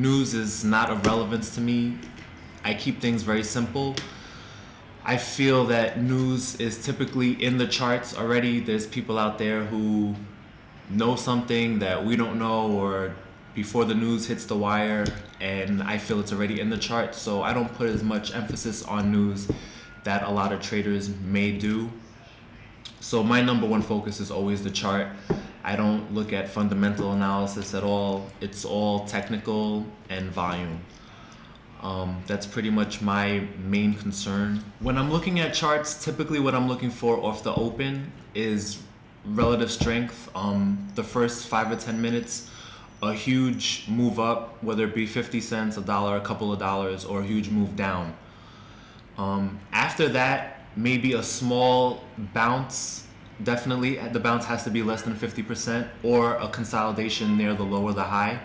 news is not of relevance to me. I keep things very simple. I feel that news is typically in the charts already. There's people out there who know something that we don't know or before the news hits the wire and I feel it's already in the charts. So I don't put as much emphasis on news that a lot of traders may do. So my number one focus is always the chart. I don't look at fundamental analysis at all. It's all technical and volume. Um, that's pretty much my main concern. When I'm looking at charts, typically what I'm looking for off the open is relative strength. Um, the first five or 10 minutes, a huge move up, whether it be 50 cents, a dollar, a couple of dollars, or a huge move down. Um, after that, maybe a small bounce. Definitely, the bounce has to be less than 50%, or a consolidation near the low or the high.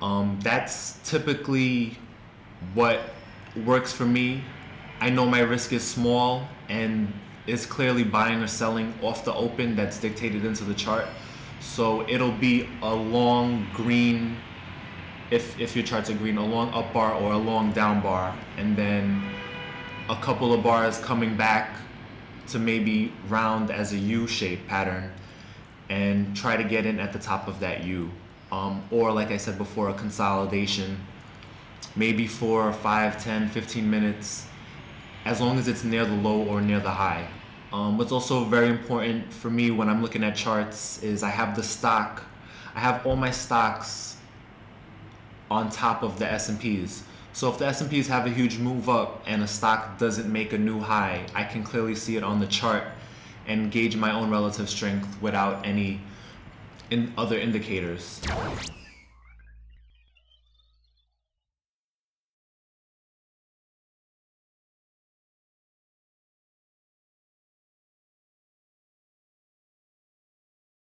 Um, that's typically what works for me. I know my risk is small and it's clearly buying or selling off the open that's dictated into the chart. So it'll be a long green, if, if your chart's a green, a long up bar or a long down bar, and then a couple of bars coming back to maybe round as a U shape pattern and try to get in at the top of that U um, or like I said before, a consolidation, maybe for 5, 10, 15 minutes, as long as it's near the low or near the high. Um, what's also very important for me when I'm looking at charts is I have the stock, I have all my stocks on top of the S&Ps. So if the S&Ps have a huge move up and a stock doesn't make a new high, I can clearly see it on the chart and gauge my own relative strength without any in other indicators.